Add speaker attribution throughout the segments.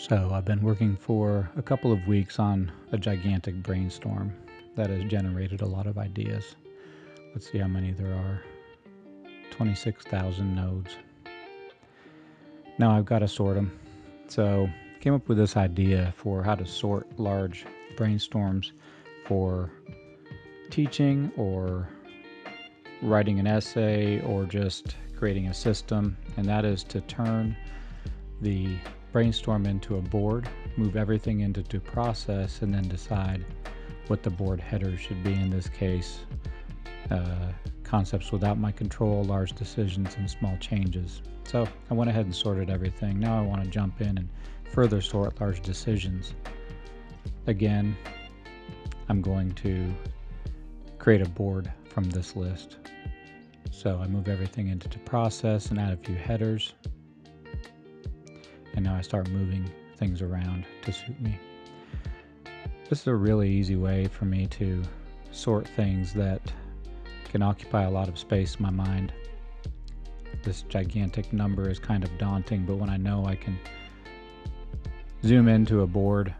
Speaker 1: So, I've been working for a couple of weeks on a gigantic brainstorm that has generated a lot of ideas. Let's see how many there are 26,000 nodes. Now I've got to sort them. So, came up with this idea for how to sort large brainstorms for teaching or writing an essay or just creating a system, and that is to turn the brainstorm into a board, move everything into to process, and then decide what the board header should be in this case. Uh, concepts without my control, large decisions, and small changes. So I went ahead and sorted everything. Now I want to jump in and further sort large decisions. Again, I'm going to create a board from this list. So I move everything into the process and add a few headers. And now I start moving things around to suit me. This is a really easy way for me to sort things that can occupy a lot of space in my mind. This gigantic number is kind of daunting, but when I know I can zoom into a board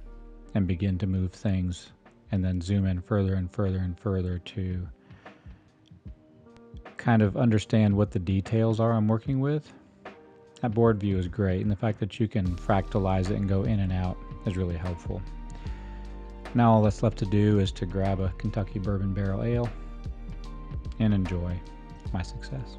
Speaker 1: and begin to move things, and then zoom in further and further and further to kind of understand what the details are I'm working with, that board view is great. And the fact that you can fractalize it and go in and out is really helpful. Now all that's left to do is to grab a Kentucky Bourbon Barrel Ale and enjoy my success.